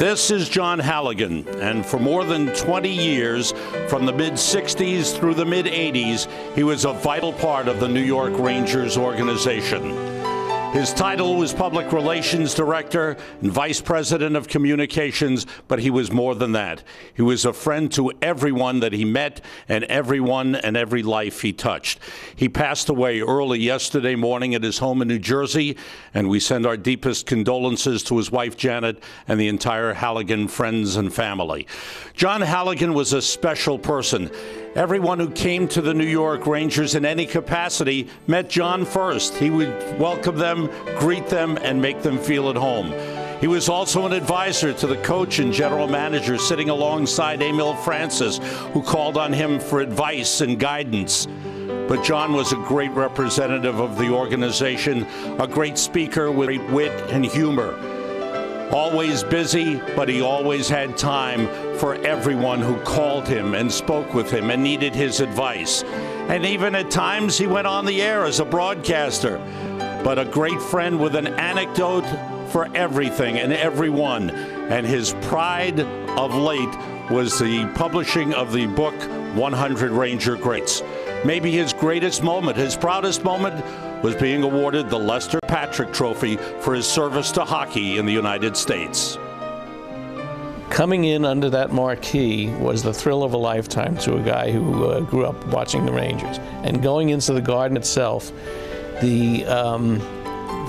This is John Halligan, and for more than 20 years, from the mid 60s through the mid 80s, he was a vital part of the New York Rangers organization. His title was Public Relations Director and Vice President of Communications, but he was more than that. He was a friend to everyone that he met and everyone and every life he touched. He passed away early yesterday morning at his home in New Jersey, and we send our deepest condolences to his wife Janet and the entire Halligan friends and family. John Halligan was a special person. Everyone who came to the New York Rangers in any capacity met John first. He would welcome them, greet them, and make them feel at home. He was also an advisor to the coach and general manager, sitting alongside Emile Francis, who called on him for advice and guidance. But John was a great representative of the organization, a great speaker with great wit and humor. Always busy, but he always had time for everyone who called him and spoke with him and needed his advice. And even at times he went on the air as a broadcaster. But a great friend with an anecdote for everything and everyone. And his pride of late was the publishing of the book 100 Ranger Greats. Maybe his greatest moment, his proudest moment, was being awarded the Lester Patrick Trophy for his service to hockey in the United States. Coming in under that marquee was the thrill of a lifetime to a guy who uh, grew up watching the Rangers. And going into the garden itself, the um,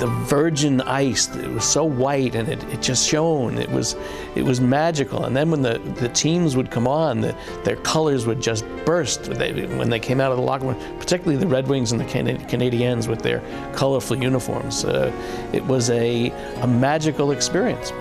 the virgin ice. It was so white and it, it just shone. It was it was magical. And then when the, the teams would come on, the, their colors would just burst they, when they came out of the locker room, particularly the Red Wings and the Can- Canadiens with their colorful uniforms. Uh, it was a, a magical experience.